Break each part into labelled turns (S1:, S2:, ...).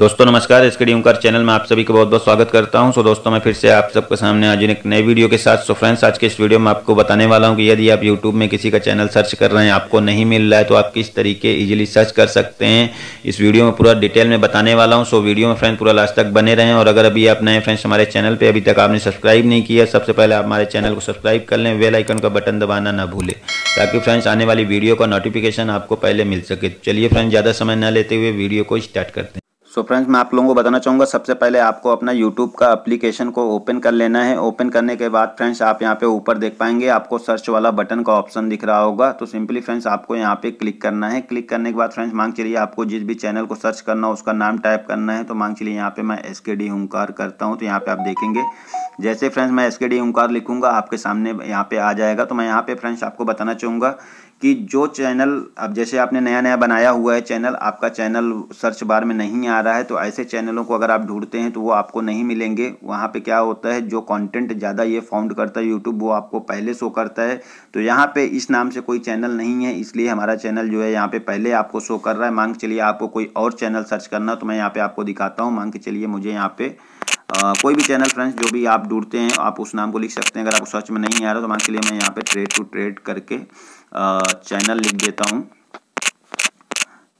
S1: दोस्तों, नमस्कार। इसके डी ओंकार चैनल में आप सभी का बहुत बहुत स्वागत करता हूँ। सो दोस्तों, मैं फिर से आप सबके सामने आज एक नए वीडियो के साथ। सो फ्रेंड्स, आज के इस वीडियो में आपको बताने वाला हूँ कि यदि आप यूट्यूब में किसी का चैनल सर्च कर रहे हैं, आपको नहीं मिल रहा है तो आप किस तरीके इजीली सर्च कर सकते हैं? इस वीडियो में पूरा डिटेल में बताने वाला हूँ। सो वीडियो में फ्रेंड पूरा लास्ट तक बने रहें। और अगर अभी आप नए फ्रेंड्स हमारे चैनल पर अभी तक आपने सब्सक्राइब नहीं किया, सबसे पहले आप हमारे चैनल को सब्सक्राइब कर लें। वेल आइकन का बटन दबाना ना भूलें, ताकि फ्रेंड्स आने वाली वीडियो का नोटिफिकेशन आपको पहले मिल सके। चलिए फ्रेंड्स ज़्यादा समय न लेते हुए वीडियो को स्टार्ट करते हैं। सो so फ्रेंड्स मैं आप लोगों को बताना चाहूँगा, सबसे पहले आपको अपना यूट्यूब का एप्लीकेशन को ओपन कर लेना है। ओपन करने के बाद फ्रेंड्स आप यहाँ पे ऊपर देख पाएँगे, आपको सर्च वाला बटन का ऑप्शन दिख रहा होगा। तो सिंपली फ्रेंड्स आपको यहाँ पे क्लिक करना है। क्लिक करने के बाद फ्रेंड्स मांग चलिए आपको जिस भी चैनल को सर्च करना हो, उसका नाम टाइप करना है। तो मांग चलिए यहाँ पे मैं एस के डी हुंकार करता हूँ तो यहाँ पे आप देखेंगे। जैसे फ्रेंड्स मैं एस के डी हुंकार लिखूँगा, आपके सामने यहाँ पे आ जाएगा। तो मैं यहाँ पे फ्रेंड्स आपको बताना चाहूँगा कि जो चैनल अब जैसे आपने नया नया बनाया हुआ है चैनल आपका चैनल सर्च बार में नहीं आ रहा है तो ऐसे चैनलों को अगर आप ढूंढते हैं तो वो आपको नहीं मिलेंगे। वहाँ पे क्या होता है जो कंटेंट ज़्यादा ये फाउंड करता है यूट्यूब वो आपको पहले शो करता है। तो यहाँ पे इस नाम से कोई चैनल नहीं है इसलिए हमारा चैनल जो है यहाँ पे पहले आपको शो कर रहा है। मांग चलिए आपको कोई और चैनल सर्च करना तो मैं यहाँ पर आपको दिखाता हूँ। मांग के चलिए मुझे यहाँ पर आ, कोई भी चैनल फ्रेंड्स जो भी आप ढूंढते हैं आप उस नाम को लिख सकते हैं। अगर आपको सर्च में नहीं आ रहा तो मान के लिए मैं यहाँ पे ट्रेड टू ट्रेड करके चैनल लिख देता हूँ।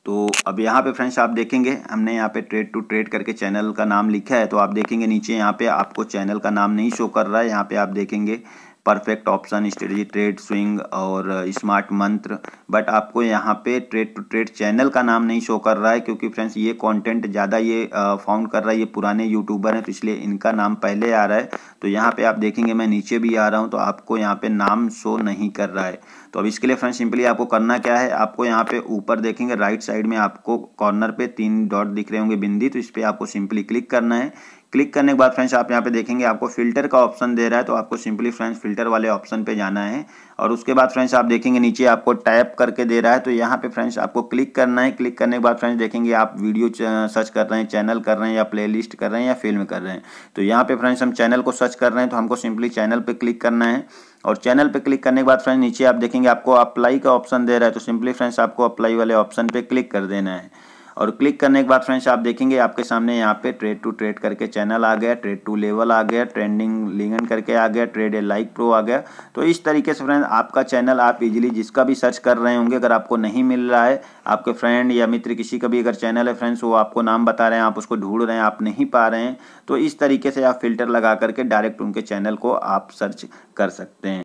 S1: तो अब यहाँ पे फ्रेंड्स आप देखेंगे, हमने यहाँ पे ट्रेड टू ट्रेड करके चैनल का नाम लिखा है तो आप देखेंगे नीचे यहाँ पे आपको चैनल का नाम नहीं शो कर रहा है, यहाँ पे आप देखेंगे। Perfect option strategy trade swing और स्मार्ट मंत्र। बट आपको यहाँ पे ट्रेड टू ट्रेड चैनल का नाम नहीं शो कर रहा है, क्योंकि फ्रेंड्स ये कंटेंट ज़्यादा ये फाउंड कर रहा है, ये पुराने यूट्यूबर हैं तो इसलिए इनका नाम पहले आ रहा है। तो यहाँ पे आप देखेंगे, मैं नीचे भी आ रहा हूँ तो आपको यहाँ पे नाम शो नहीं कर रहा है। तो अब इसके लिए फ्रेंड्स सिंपली आपको करना क्या है, आपको यहाँ पे ऊपर देखेंगे राइट साइड में आपको कॉर्नर पे तीन डॉट दिख रहे होंगे बिंदी तो इस पर आपको सिंपली क्लिक करना है। क्लिक करने के बाद फ्रेंड्स, आप यहाँ पे देखेंगे, आपको फ़िल्टर का ऑप्शन दे रहा है तो आपको सिंपली फ्रेंड्स फ़िल्टर वाले ऑप्शन पे जाना है। और उसके बाद फ्रेंड्स, आप देखेंगे, नीचे आपको टाइप करके दे रहा है तो यहाँ पे फ्रेंड्स आपको क्लिक करना है। क्लिक करने के बाद फ्रेंड्स, देखेंगे, आप वीडियो सर्च कर रहे हैं, चैनल कर रहे हैं या प्ले कर रहे हैं या फ़िल्म कर रहे हैं। तो यहाँ पे फ्रेंड्स, हम चैनल को सर्च कर रहे हैं तो हमको सिंपली चैनल पर क्लिक करना है। और चैनल पे क्लिक करने के बाद फ्रेंड्स, नीचे आप देखेंगे, आपको अप्लाई का ऑप्शन दे रहा है तो सिंपली फ्रेंड्स, आपको अप्लाई वाले ऑप्शन पे क्लिक कर देना है। और क्लिक करने के बाद फ्रेंड्स आप देखेंगे आपके सामने यहाँ पे ट्रेड टू ट्रेड करके चैनल आ गया ट्रेड टू लेवल आ गया ट्रेंडिंग लिंगन करके आ गया ट्रेड ए लाइक प्रो आ गया। तो इस तरीके से फ्रेंड्स आपका चैनल आप इजीली जिसका भी सर्च कर रहे होंगे, अगर आपको नहीं मिल रहा है, आपके फ्रेंड या मित्र किसी का भी अगर चैनल है फ्रेंड्स वो आपको नाम बता रहे हैं, आप उसको ढूंढ रहे हैं, आप नहीं पा रहे हैं तो इस तरीके से आप फ़िल्टर लगा करके डायरेक्ट उनके चैनल को आप सर्च कर सकते हैं।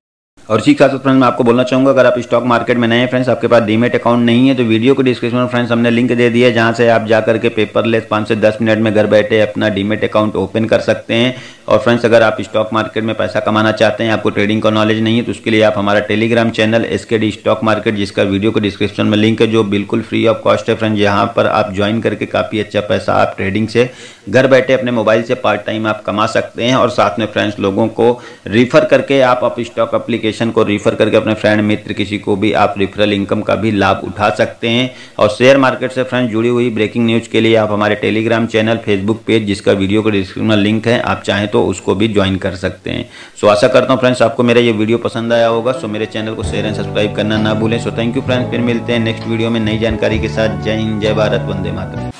S1: और इसी के साथ फ्रेंड्स मैं आपको बोलना चाहूँगा, अगर आप स्टॉक मार्केट में नए हैं फ्रेंड्स आपके पास डीमेट अकाउंट नहीं है तो वीडियो को डिस्क्रिप्शन में फ्रेंड्स हमने लिंक दे दिया है, जहाँ से आप जा करके पेपरलेस पाँच से दस मिनट में घर बैठे अपना डीमेट अकाउंट ओपन कर सकते हैं। और फ्रेंड्स अगर आप स्टॉक मार्केट में पैसा कमाना चाहते हैं, आपको ट्रेडिंग का नॉलेज नहीं है तो उसके लिए आप हमारा Telegram channel S stock market जिसका वीडियो को डिस्क्रिप्शन में लिंक है, जो बिल्कुल फ्री ऑफ़ कॉस्ट है फ्रेंड्स यहाँ पर आप ज्वाइन करके काफ़ी अच्छा पैसा आप ट्रेडिंग से घर बैठे अपने मोबाइल से पार्ट टाइम आप कमा सकते हैं। और साथ में फ्रेंड्स लोगों को रिफर करके आप स्टॉक अप्लीकेशन को रिफर करके अपने फ्रेंड मित्र किसी को भी आप रिफरल इनकम का भी लाभ उठा सकते हैं। और शेयर मार्केट से फ्रेंड जुड़ी हुई ब्रेकिंग न्यूज़ के लिए आप हमारे टेलीग्राम चैनल फेसबुक पेज जिसका वीडियो को डिस्क्रिप्शन लिंक है, आप चाहें तो उसको भी ज्वाइन कर सकते हैं। सो आशा करता हूँ फ्रेंड्स आपको मेरा ये वीडियो पसंद आया होगा। सो मेरे चैनल को शेयर एंड सब्सक्राइब करना ना भूलें। सो थैंक यू फ्रेंड्स फिर मिलते हैं नेक्स्ट वीडियो में नई जानकारी के साथ। जय हिंद, जय भारत, वंदे मातरम।